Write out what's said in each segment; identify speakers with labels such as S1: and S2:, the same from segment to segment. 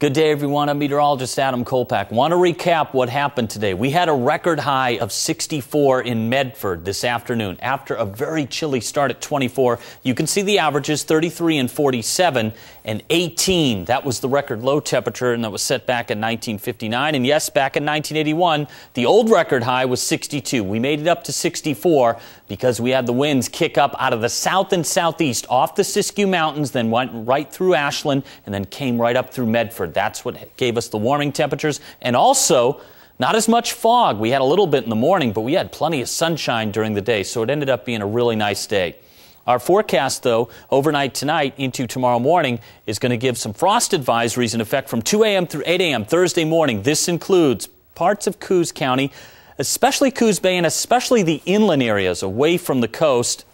S1: Good day, everyone. I'm meteorologist Adam Kolpak. Want to recap what happened today. We had a record high of 64 in Medford this afternoon after a very chilly start at 24. You can see the averages 33 and 47 and 18. That was the record low temperature, and that was set back in 1959. And yes, back in 1981, the old record high was 62. We made it up to 64 because we had the winds kick up out of the south and southeast off the Siskiyou Mountains, then went right through Ashland, and then came right up through Medford. That's what gave us the warming temperatures. And also, not as much fog. We had a little bit in the morning, but we had plenty of sunshine during the day, so it ended up being a really nice day. Our forecast, though, overnight tonight into tomorrow morning is going to give some frost advisories in effect from 2 a.m. through 8 a.m. Thursday morning. This includes parts of Coos County, especially Coos Bay and especially the inland areas away from the coast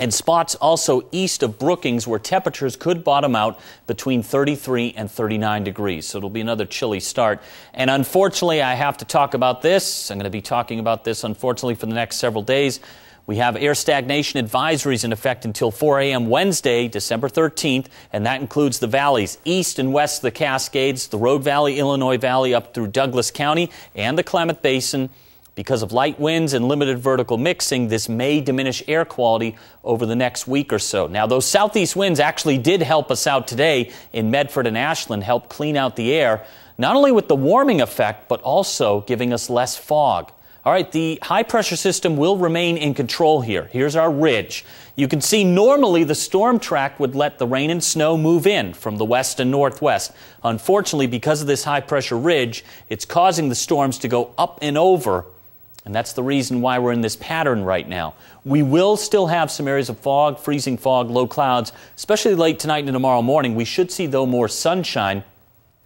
S1: and spots also east of Brookings where temperatures could bottom out between 33 and 39 degrees. So it'll be another chilly start. And unfortunately, I have to talk about this. I'm going to be talking about this, unfortunately, for the next several days. We have air stagnation advisories in effect until 4 a.m. Wednesday, December 13th, and that includes the valleys east and west of the Cascades, the Rogue Valley, Illinois Valley up through Douglas County, and the Klamath Basin. Because of light winds and limited vertical mixing, this may diminish air quality over the next week or so. Now, those southeast winds actually did help us out today in Medford and Ashland, help clean out the air, not only with the warming effect, but also giving us less fog. All right, the high pressure system will remain in control here. Here's our ridge. You can see normally the storm track would let the rain and snow move in from the west and northwest. Unfortunately, because of this high pressure ridge, it's causing the storms to go up and over and that's the reason why we're in this pattern right now. We will still have some areas of fog, freezing fog, low clouds, especially late tonight and tomorrow morning. We should see, though, more sunshine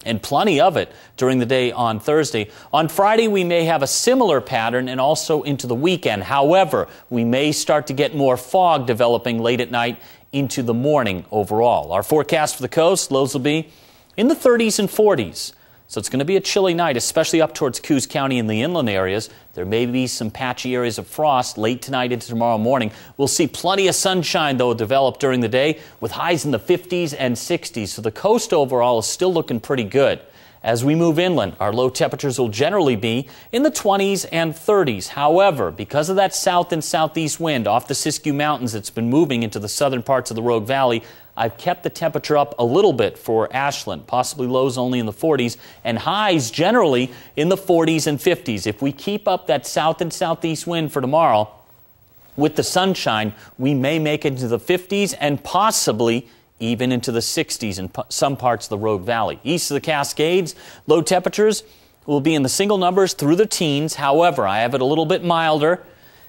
S1: and plenty of it during the day on Thursday. On Friday, we may have a similar pattern and also into the weekend. However, we may start to get more fog developing late at night into the morning overall. Our forecast for the coast, lows will be in the 30s and 40s. So it's going to be a chilly night, especially up towards Coos County in the inland areas. There may be some patchy areas of frost late tonight into tomorrow morning. We'll see plenty of sunshine, though, develop during the day with highs in the 50s and 60s. So the coast overall is still looking pretty good. As we move inland, our low temperatures will generally be in the 20s and 30s. However, because of that south and southeast wind off the Siskiyou Mountains that's been moving into the southern parts of the Rogue Valley, I've kept the temperature up a little bit for Ashland, possibly lows only in the 40s, and highs generally in the 40s and 50s. If we keep up that south and southeast wind for tomorrow, with the sunshine, we may make it into the 50s and possibly even into the 60s in some parts of the Rogue Valley. East of the Cascades, low temperatures will be in the single numbers through the teens. However, I have it a little bit milder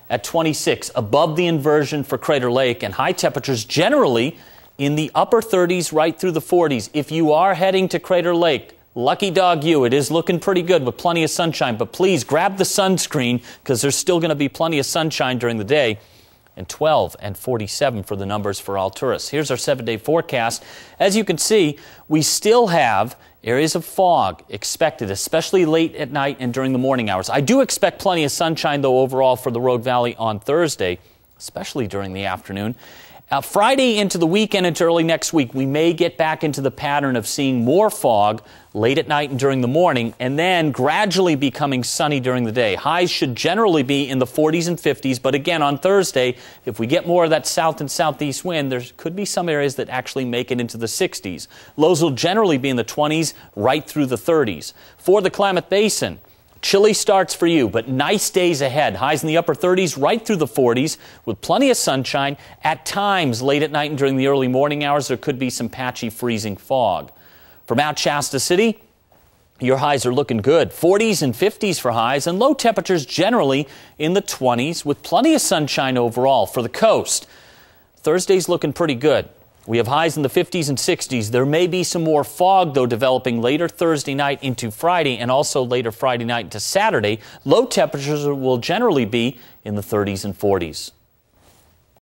S1: at 26, above the inversion for Crater Lake, and high temperatures generally in the upper 30s right through the 40s. If you are heading to Crater Lake, lucky dog you, it is looking pretty good with plenty of sunshine, but please grab the sunscreen because there's still going to be plenty of sunshine during the day and 12 and 47 for the numbers for Alturas. Here's our seven day forecast. As you can see, we still have areas of fog expected, especially late at night and during the morning hours. I do expect plenty of sunshine, though, overall for the Rogue Valley on Thursday, especially during the afternoon. Uh, Friday into the weekend into early next week, we may get back into the pattern of seeing more fog late at night and during the morning, and then gradually becoming sunny during the day. Highs should generally be in the 40s and 50s, but again, on Thursday, if we get more of that south and southeast wind, there could be some areas that actually make it into the 60s. Lows will generally be in the 20s right through the 30s. For the Klamath Basin, Chilly starts for you, but nice days ahead. Highs in the upper 30s, right through the 40s, with plenty of sunshine. At times, late at night and during the early morning hours, there could be some patchy freezing fog. From out Shasta City, your highs are looking good. 40s and 50s for highs, and low temperatures generally in the 20s, with plenty of sunshine overall. For the coast, Thursday's looking pretty good. We have highs in the 50s and 60s. There may be some more fog, though, developing later Thursday night into Friday and also later Friday night into Saturday. Low temperatures will generally be in the 30s and 40s.